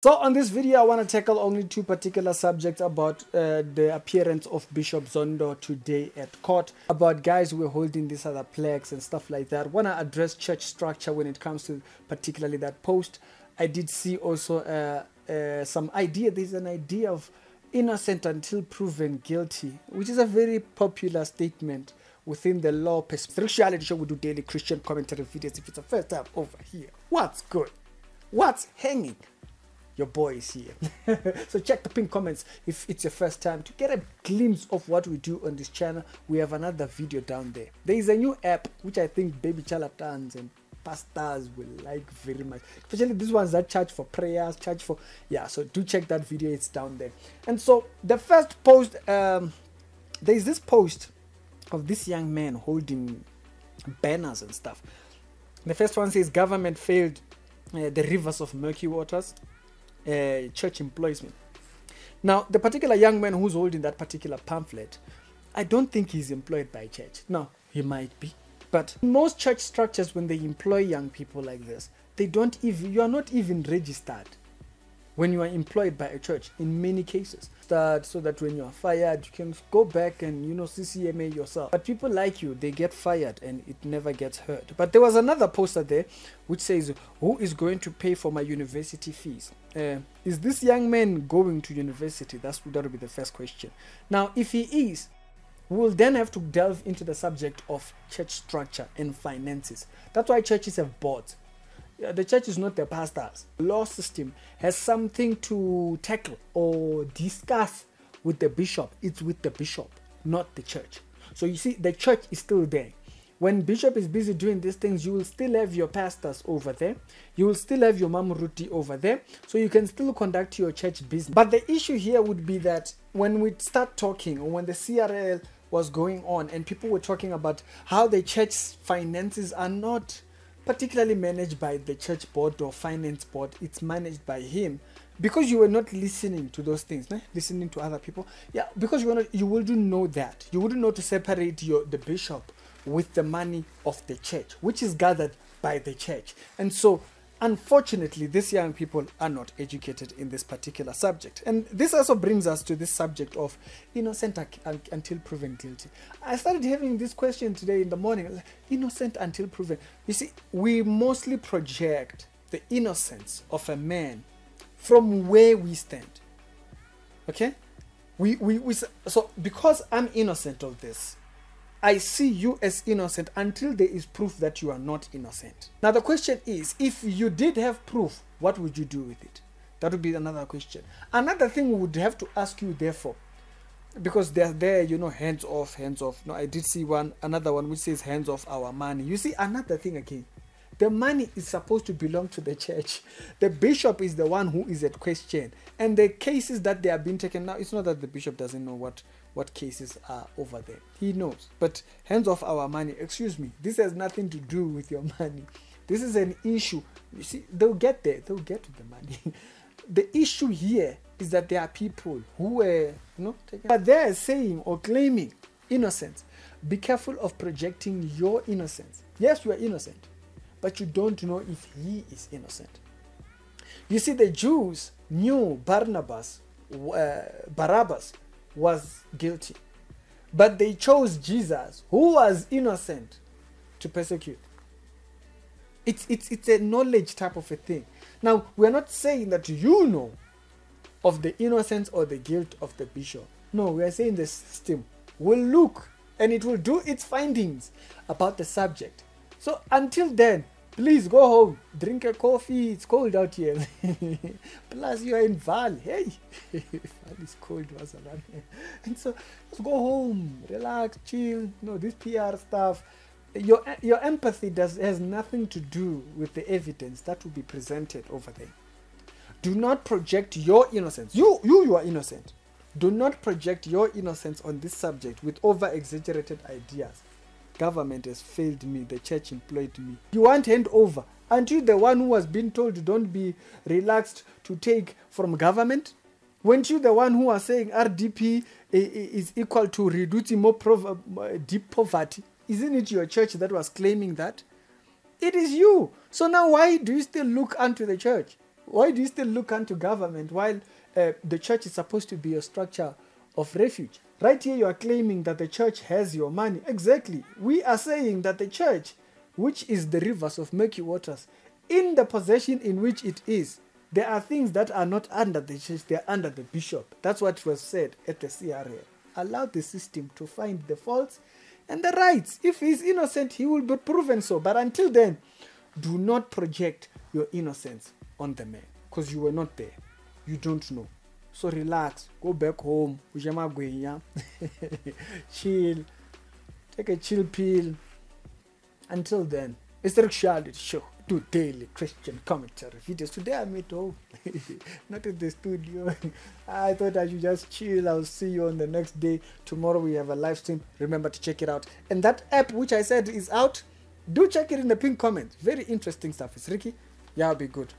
So on this video, I want to tackle only two particular subjects about uh, the appearance of Bishop Zondo today at court, about guys who were holding these other plaques and stuff like that. want to address church structure when it comes to particularly that post. I did see also uh, uh, some idea, there's an idea of innocent until proven guilty, which is a very popular statement within the law. Spirituality show, we do daily Christian commentary videos. If it's the first time over here, what's good? What's hanging? Your boy is here. so check the pin comments if it's your first time to get a glimpse of what we do on this channel. We have another video down there. There is a new app which I think baby charlatans and pastors will like very much. Especially these ones that charge for prayers, charge for yeah. So do check that video. It's down there. And so the first post, um, there is this post of this young man holding banners and stuff. The first one says government failed uh, the rivers of murky waters uh, church employs me. Now, the particular young man who's holding that particular pamphlet, I don't think he's employed by church. No, he might be. But most church structures, when they employ young people like this, they don't even, you are not even registered when you are employed by a church in many cases that so that when you are fired you can go back and you know ccma yourself. But people like you they get fired and it never gets heard. But there was another poster there which says who is going to pay for my university fees? Uh, is this young man going to university? That's that would be the first question. Now if he is we'll then have to delve into the subject of church structure and finances. That's why churches have boards Uh, the church is not the pastors. The law system has something to tackle or discuss with the bishop. It's with the bishop, not the church. So you see, the church is still there. When bishop is busy doing these things, you will still have your pastors over there. You will still have your mamuruti over there. So you can still conduct your church business. But the issue here would be that when we start talking or when the CRL was going on and people were talking about how the church finances are not particularly managed by the church board or finance board it's managed by him. Because you were not listening to those things né? listening to other people. Yeah because you were not you wouldn't know that. You wouldn't know to separate your the bishop with the money of the church which is gathered by the church. And so Unfortunately, these young people are not educated in this particular subject. And this also brings us to this subject of innocent until proven guilty. I started having this question today in the morning innocent until proven. You see, we mostly project the innocence of a man from where we stand. Okay? We, we, we, so because I'm innocent of this, I see you as innocent until there is proof that you are not innocent. Now, the question is if you did have proof, what would you do with it? That would be another question. Another thing we would have to ask you, therefore, because they're there, you know, hands off, hands off. No, I did see one, another one which says hands off our money. You see, another thing again. The money is supposed to belong to the church. The bishop is the one who is at question. And the cases that they are being taken now, it's not that the bishop doesn't know what what cases are over there. He knows. But hands off our money. Excuse me. This has nothing to do with your money. This is an issue. You see, they'll get there. They'll get the money. the issue here is that there are people who were, you know, but they're saying or claiming innocence. Be careful of projecting your innocence. Yes, you are innocent, but you don't know if he is innocent. You see, the Jews knew Barnabas, uh, Barabbas was guilty. But they chose Jesus, who was innocent, to persecute. It's, it's, it's a knowledge type of a thing. Now, we're not saying that you know of the innocence or the guilt of the bishop. No, we are saying the system will look and it will do its findings about the subject. So until then, Please go home, drink a coffee. It's cold out here. Plus, you are in Val. Hey, Val is cold, Masalan. And so, just go home, relax, chill. No, this PR stuff. Your your empathy does has nothing to do with the evidence that will be presented over there. Do not project your innocence. You you you are innocent. Do not project your innocence on this subject with over exaggerated ideas government has failed me, the church employed me. You want hand over. Aren't you the one who has been told don't be relaxed to take from government? Weren't you the one who was saying RDP is equal to reducing more deep poverty? Isn't it your church that was claiming that? It is you. So now why do you still look unto the church? Why do you still look unto government while uh, the church is supposed to be a structure of refuge? Right here, you are claiming that the church has your money. Exactly. We are saying that the church, which is the rivers of murky waters, in the possession in which it is, there are things that are not under the church, they are under the bishop. That's what was said at the CRL. Allow the system to find the faults and the rights. If he's innocent, he will be proven so. But until then, do not project your innocence on the man because you were not there. You don't know. So relax, go back home, chill, take a chill pill. Until then, it's the Rick Show. Do daily Christian commentary videos. Today I'm at home, not in the studio. I thought I should just chill. I'll see you on the next day. Tomorrow we have a live stream. Remember to check it out. And that app, which I said is out, do check it in the pin comment. Very interesting stuff. It's Ricky. Yeah, I'll be good.